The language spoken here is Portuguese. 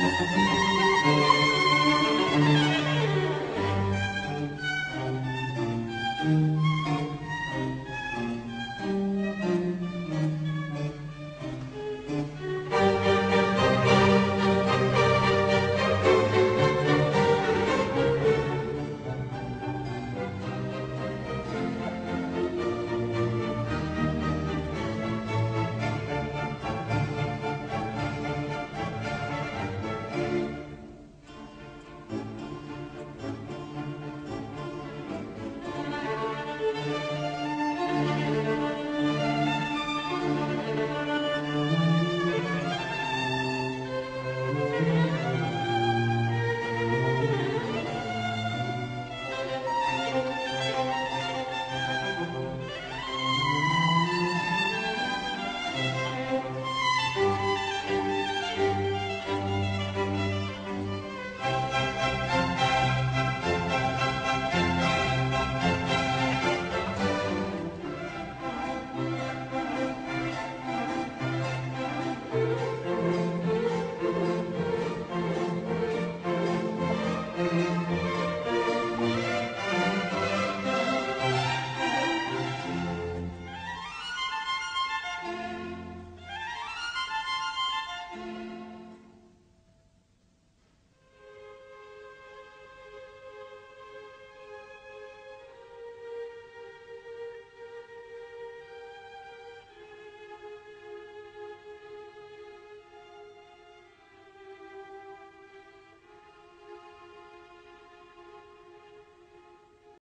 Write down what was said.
Música